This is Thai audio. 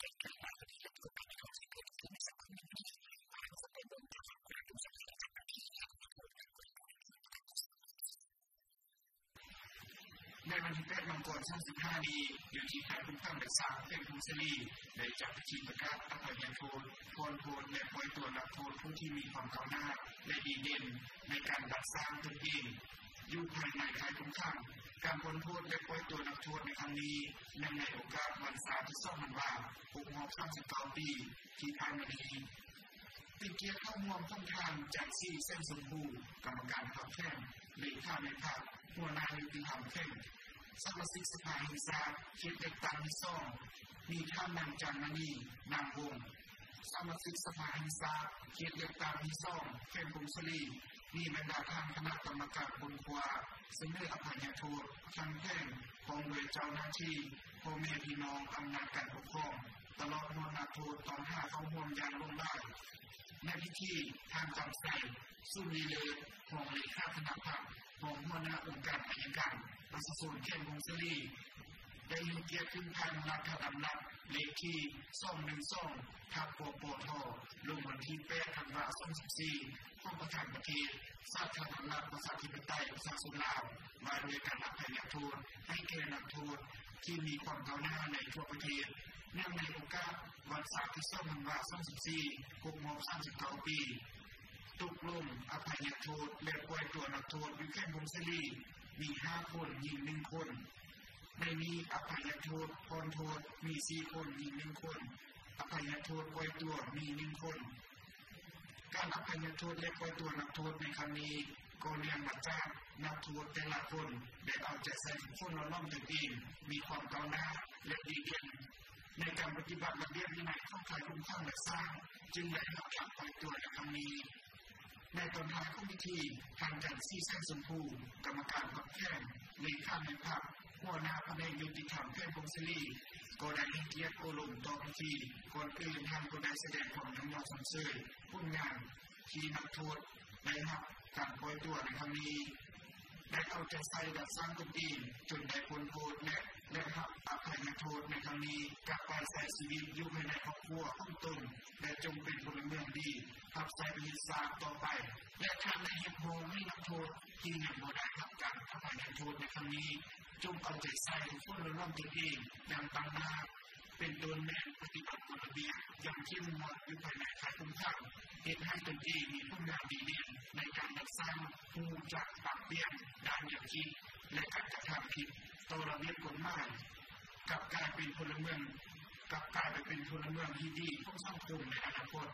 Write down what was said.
ในวันที่8มังกร25นี้อยู่ที่ทางคุณตั้งและสร้างเป็นภูสลีได้จัดพิธีประกาศอภัยโทษพรโทษและปล่อยตัวนักโทษผู้ที่มีความก้าวหน้าและดีเด่นในการรักษางตนเอง อยู่ภายในคายคุ้มขังการพ้นโทษและปล่อยตัวนักโทษในครั้งนี้ในในโอกาสวันศาสตร์ที่2มันว่า6มอบ39ปีที่ผ่านมานี้เป็นเกียรเข้าม่วมพ้องทางจากซี่เส้นสมบูรณ์กรรมการขับแข่งเลขาในภาคหัวหน้านิติธรรมแข่งสมาชิกสภาหิงสาเขตเลือกตั้งที่สองมีท่านนางจันมณีนางวงสมาชิกสภาหิงสาเขตเลือกตั้งที่สองเข็มบุงสลี มีบรรดาทางคณะกรรมการบนขวาเสนออภัยโทษทางแพ่งของเวเจ้าหน้าที่พ่อแม่พี่น้องอำนาจการปกครองตลอดมรณโทษตองห้าเข้าห่วมยางลงได้ในพิธีทางจำใส่สุนีเลยของเลขาคณะพรรของหัวหน้าองค์การอัยการประชาชนเข้มงศรีได้ยินเกียรติขึ้นทางรัฐดำนักเลข ที่สองหนึ่งสองทับโปโปทอลงวันที่แปดธันวาคม24ของประธานประเทศสาธารณรัฐประชาธิปไตยประชาชนลาวมาด้วยการอภัยโทษให้แก่นักโทษที่มีความก้าวหน้าในทั่วประเทศเนื่องในโอกาสวันศาสตร์ที่สองธันวาคม24 6โมง39ปีตกลงอภัยโทษและปล่อยตัวนักโทษอยู่แค่วงศลีมีห้าคนยิงหนึ่งคน ในนี้อภัยโทษพรโทษ มีสี่คนยิงหนึ่งคน อภัยโทษปล่อยตัวมีหนึ่งคน การอภัยโทษและปล่อยตัวนักโทษในครั้งนี้ก็เรียนมาจากนักโทษแต่ละคนได้เอาใจใส่ทุกคนล้อมตัวเองมีความก้าวหน้าและดีเด่นในการปฏิบัติระเบียบวินัยของใครคุ้มครองและสร้าง จึงได้รับการปล่อยตัวในครั้งนี้ ในตอนท้ายของพิธีทางการซีแซนสมภูกรรมการกับแค่เลขาในภาคหัวหน้าพนักยุติธรรมเพื่อนพงศรีก็ได้ให้เกียรติโอลมต่อพิธีก่อนอื่นทางก็ได้แสดงความน้ำยอมสมเสยผลงานที่นักโทษได้รับการปล่อยตัวในครั้งนี้ ได้เอาใจใส่ดัดสร้างตนเองจนได้พ้นโทษและได้รับอภัยโทษในครั้งนี้กลับไปใส่ชีวิตอยู่ภายในครอบครัวข้างตนและจงเป็นพลเมืองดีทับใส่เป็นสาต่อไป และทางในเหตุผลให้นักโทษที่ยังบ่ได้รับการอภัยโทษในครั้งนี้ จงเอาใจใส่ผู้ร่วมตนเองอย่างตั้งหน้า เป็นตัวแม่ปฏิบัติกฎระเบียบอย่างที่มุ่งมั่นอยู่ภายในค่ายคุ้มครองเหตุให้ตนเองมีผู้งานดีเด่นในการรักษาผู้จากปากเบี้ยนด้านอย่างคิดและการกระทำผิดตัวเระเบียบกฎหมายกับการเป็นพลเมืองกับการไปเป็นพลเมืองที่ดีของสังคมในอนาคต